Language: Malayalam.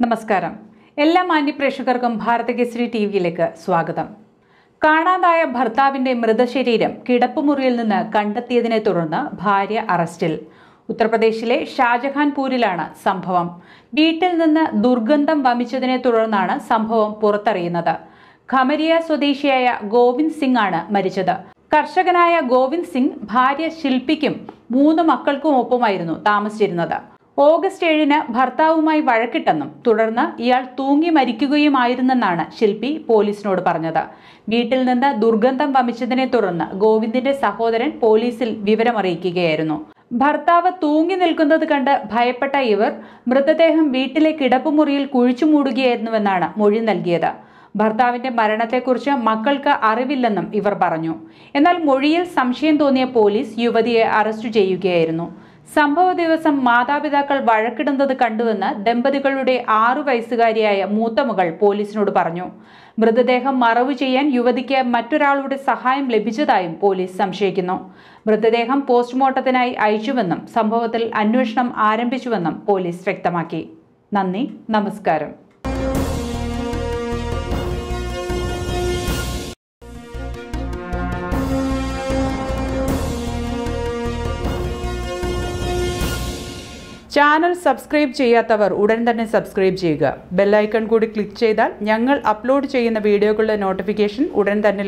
നമസ്കാരം. എല്ലാ മാന്യപ്രേക്ഷകർക്കും ഭാരതകേസരി ടി വിയിലേക്ക് സ്വാഗതം. കാണാതായ ഭർത്താവിന്റെ മൃതശരീരം കിടപ്പുമുറിയിൽ നിന്ന് കണ്ടെത്തിയതിനെ തുടർന്ന് ഭാര്യ അറസ്റ്റിൽ. ഉത്തർപ്രദേശിലെ ഷാജഹാൻപൂരിലാണ് സംഭവം. വീട്ടിൽ നിന്ന് ദുർഗന്ധം വമിച്ചതിനെ തുടർന്നാണ് സംഭവം പുറത്തറിയുന്നത്. ഖമരിയ സ്വദേശിയായ ഗോവിന്ദ് സിംഗ് ആണ് മരിച്ചത്. കർഷകനായ ഗോവിന്ദ് സിംഗ് ഭാര്യ ശില്പിക്കും മൂന്ന് മക്കൾക്കും ഒപ്പമായിരുന്നു താമസിച്ചിരുന്നത്. ഓഗസ്റ്റ് ഏഴിന് ഭർത്താവുമായി വഴക്കിട്ടെന്നും തുടർന്ന് ഇയാൾ തൂങ്ങി മരിക്കുകയുമായിരുന്നെന്നാണ് ശില്പി പോലീസിനോട് പറഞ്ഞത്. വീട്ടിൽ നിന്ന് ദുർഗന്ധം വമിച്ചതിനെ തുടർന്ന് ഗോവിന്ദിന്റെ സഹോദരൻ പോലീസിൽ വിവരമറിയിക്കുകയായിരുന്നു. ഭർത്താവ് തൂങ്ങി നിൽക്കുന്നത് കണ്ട് ഭയപ്പെട്ട ഇവർ മൃതദേഹം വീട്ടിലെ കിടപ്പുമുറിയിൽ കുഴിച്ചു മൂടുകയായിരുന്നുവെന്നാണ് മൊഴി നൽകിയത്. ഭർത്താവിന്റെ മരണത്തെക്കുറിച്ച് മക്കൾക്ക് അറിവില്ലെന്നും ഇവർ പറഞ്ഞു. എന്നാൽ മൊഴിയിൽ സംശയം തോന്നിയ പോലീസ് യുവതിയെ അറസ്റ്റ് ചെയ്യുകയായിരുന്നു. സംഭവ ദിവസം മാതാപിതാക്കൾ വഴക്കിടുന്നത് കണ്ടുവെന്ന് ദമ്പതികളുടെ ആറു വയസ്സുകാരിയായ മൂത്ത മകൾ പോലീസിനോട് പറഞ്ഞു. മൃതദേഹം മറവു ചെയ്യാൻ യുവതിക്ക് മറ്റൊരാളുടെ സഹായം ലഭിച്ചതായും പോലീസ് സംശയിക്കുന്നു. മൃതദേഹം പോസ്റ്റ്മോർട്ടത്തിനായി അയച്ചുവെന്നും സംഭവത്തിൽ അന്വേഷണം ആരംഭിച്ചുവെന്നും പോലീസ് വ്യക്തമാക്കി. നന്ദി നമസ്കാരം. ചാനൽ സബ്സ്ക്രൈബ് ചെയ്യാത്തവർ ഉടൻ തന്നെ സബ്സ്ക്രൈബ് ചെയ്യുക. ബെല്ലൈക്കൺ കൂടി ക്ലിക്ക് ചെയ്താൽ ഞങ്ങൾ അപ്ലോഡ് ചെയ്യുന്ന വീഡിയോകളുടെ നോട്ടിഫിക്കേഷൻ ഉടൻ തന്നെ